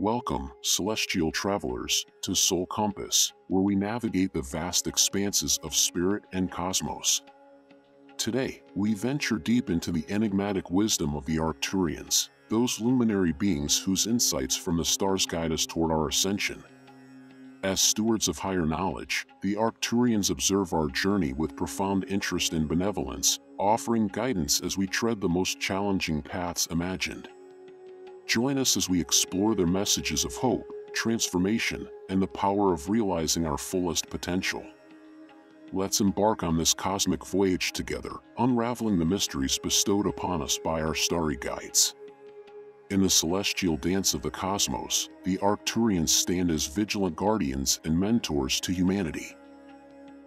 Welcome, celestial travelers, to Soul Compass, where we navigate the vast expanses of spirit and cosmos. Today, we venture deep into the enigmatic wisdom of the Arcturians, those luminary beings whose insights from the stars guide us toward our ascension. As stewards of higher knowledge, the Arcturians observe our journey with profound interest and benevolence, offering guidance as we tread the most challenging paths imagined. Join us as we explore their messages of hope, transformation, and the power of realizing our fullest potential. Let's embark on this cosmic voyage together, unraveling the mysteries bestowed upon us by our starry guides. In the celestial dance of the cosmos, the Arcturians stand as vigilant guardians and mentors to humanity.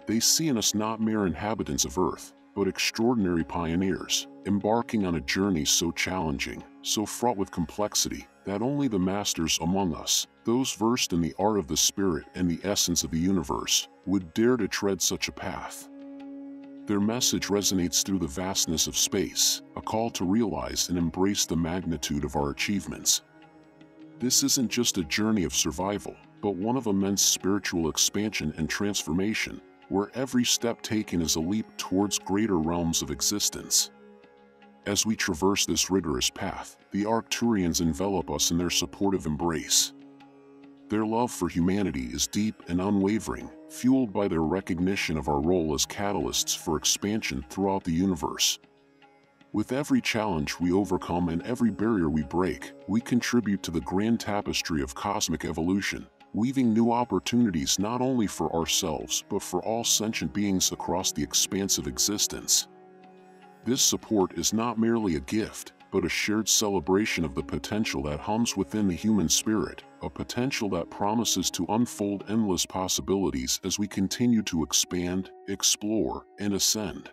They see in us not mere inhabitants of Earth, but extraordinary pioneers, embarking on a journey so challenging, so fraught with complexity, that only the masters among us, those versed in the art of the spirit and the essence of the universe, would dare to tread such a path. Their message resonates through the vastness of space, a call to realize and embrace the magnitude of our achievements. This isn't just a journey of survival, but one of immense spiritual expansion and transformation, where every step taken is a leap towards greater realms of existence. As we traverse this rigorous path, the Arcturians envelop us in their supportive embrace. Their love for humanity is deep and unwavering, fueled by their recognition of our role as catalysts for expansion throughout the universe. With every challenge we overcome and every barrier we break, we contribute to the grand tapestry of cosmic evolution, weaving new opportunities not only for ourselves but for all sentient beings across the expanse of existence. This support is not merely a gift, but a shared celebration of the potential that hums within the human spirit, a potential that promises to unfold endless possibilities as we continue to expand, explore, and ascend.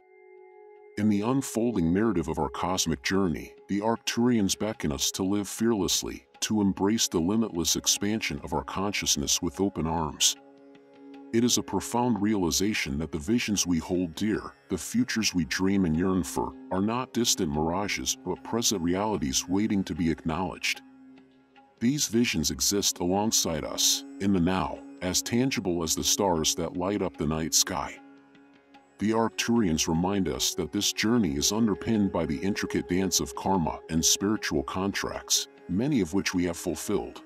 In the unfolding narrative of our cosmic journey, the Arcturians beckon us to live fearlessly, to embrace the limitless expansion of our consciousness with open arms. It is a profound realization that the visions we hold dear, the futures we dream and yearn for, are not distant mirages but present realities waiting to be acknowledged. These visions exist alongside us, in the now, as tangible as the stars that light up the night sky. The Arcturians remind us that this journey is underpinned by the intricate dance of karma and spiritual contracts, many of which we have fulfilled.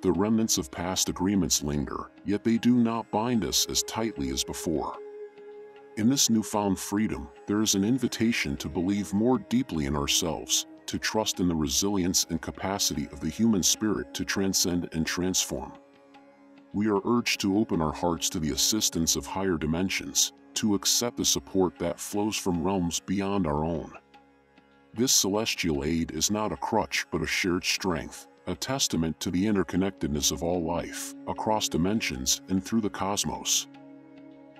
The remnants of past agreements linger, yet they do not bind us as tightly as before. In this newfound freedom, there is an invitation to believe more deeply in ourselves, to trust in the resilience and capacity of the human spirit to transcend and transform. We are urged to open our hearts to the assistance of higher dimensions, to accept the support that flows from realms beyond our own. This celestial aid is not a crutch but a shared strength, a testament to the interconnectedness of all life, across dimensions and through the cosmos.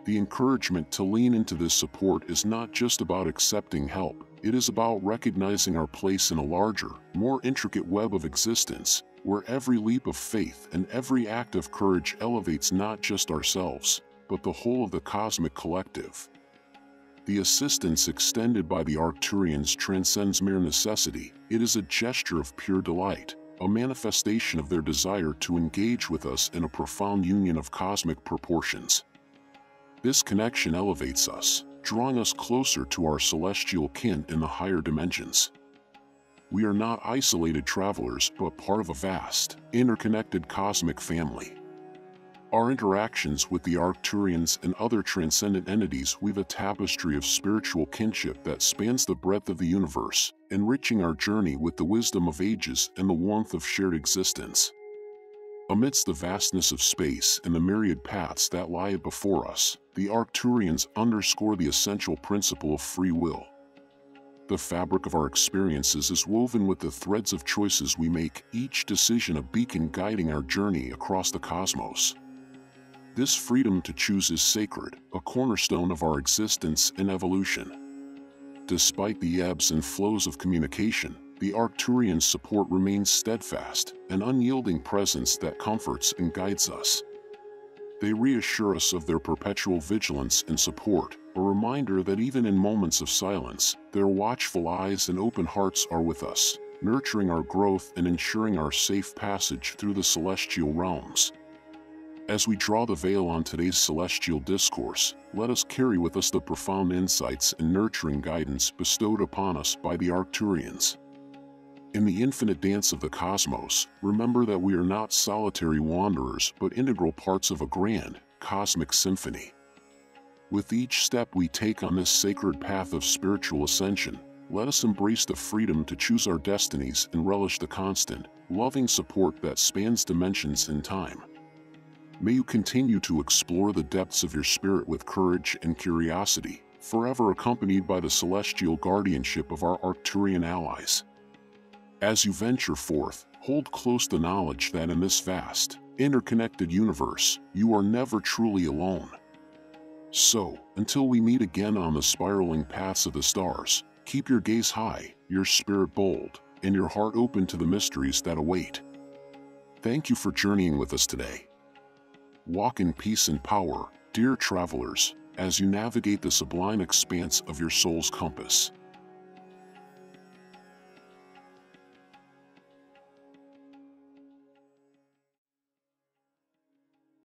The encouragement to lean into this support is not just about accepting help, it is about recognizing our place in a larger, more intricate web of existence, where every leap of faith and every act of courage elevates not just ourselves, but the whole of the cosmic collective. The assistance extended by the Arcturians transcends mere necessity, it is a gesture of pure delight, a manifestation of their desire to engage with us in a profound union of cosmic proportions. This connection elevates us, drawing us closer to our celestial kin in the higher dimensions. We are not isolated travelers but part of a vast, interconnected cosmic family. Our interactions with the Arcturians and other transcendent entities weave a tapestry of spiritual kinship that spans the breadth of the universe, enriching our journey with the wisdom of ages and the warmth of shared existence. Amidst the vastness of space and the myriad paths that lie before us, the Arcturians underscore the essential principle of free will. The fabric of our experiences is woven with the threads of choices we make, each decision a beacon guiding our journey across the cosmos. This freedom to choose is sacred, a cornerstone of our existence and evolution. Despite the ebbs and flows of communication, the Arcturian support remains steadfast, an unyielding presence that comforts and guides us. They reassure us of their perpetual vigilance and support, a reminder that even in moments of silence, their watchful eyes and open hearts are with us, nurturing our growth and ensuring our safe passage through the celestial realms. As we draw the veil on today's celestial discourse, let us carry with us the profound insights and nurturing guidance bestowed upon us by the Arcturians. In the infinite dance of the cosmos, remember that we are not solitary wanderers but integral parts of a grand, cosmic symphony. With each step we take on this sacred path of spiritual ascension, let us embrace the freedom to choose our destinies and relish the constant, loving support that spans dimensions and time. May you continue to explore the depths of your spirit with courage and curiosity, forever accompanied by the celestial guardianship of our Arcturian allies. As you venture forth, hold close the knowledge that in this vast, interconnected universe, you are never truly alone. So, until we meet again on the spiraling paths of the stars, keep your gaze high, your spirit bold, and your heart open to the mysteries that await. Thank you for journeying with us today. Walk in peace and power, dear travelers, as you navigate the sublime expanse of your soul's compass.